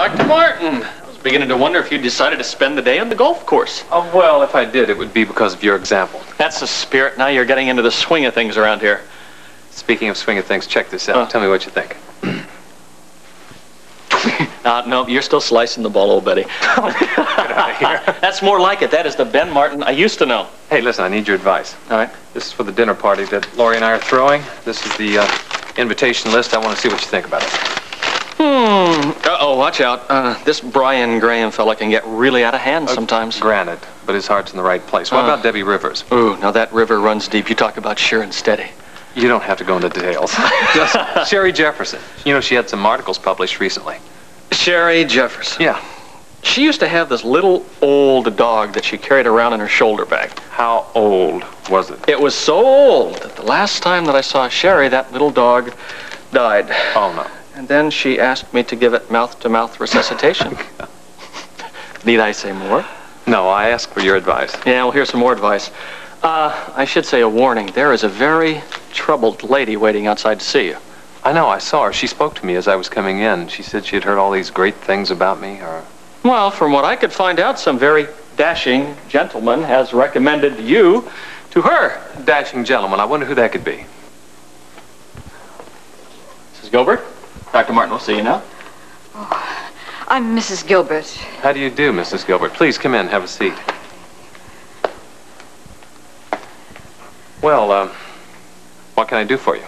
Dr. Martin. I was beginning to wonder if you decided to spend the day on the golf course. Oh, well, if I did, it would be because of your example. That's the spirit. Now you're getting into the swing of things around here. Speaking of swing of things, check this out. Huh. Tell me what you think. Uh, no, you're still slicing the ball, old Betty. That's more like it. That is the Ben Martin I used to know. Hey, listen, I need your advice. All right. This is for the dinner party that Laurie and I are throwing. This is the uh, invitation list. I want to see what you think about it. Uh-oh, watch out. Uh, this Brian Graham fella can get really out of hand sometimes. Granted, but his heart's in the right place. What Uh. about Debbie Rivers? Ooh, now that river runs deep. You talk about sure and steady. You don't have to go into details. Just Sherry Jefferson. You know, she had some articles published recently. Sherry Jefferson. Yeah. She used to have this little old dog that she carried around in her shoulder bag. How old was it? It was so old that the last time that I saw Sherry, that little dog died. Oh, no. And then she asked me to give it mouth-to-mouth resuscitation. Need I say more? No, I ask for your advice. Yeah, well, here's some more advice. Uh, I should say a warning. There is a very troubled lady waiting outside to see you. I know, I saw her. She spoke to me as I was coming in. She said she had heard all these great things about me, or... Well, from what I could find out, some very dashing gentleman has recommended you to her. Dashing gentleman. I wonder who that could be. Mrs. Gilbert, Dr. Martin will see you now. Oh, I'm Mrs. Gilbert. How do you do, Mrs. Gilbert? Please come in, have a seat. Well, um, what can I do for you?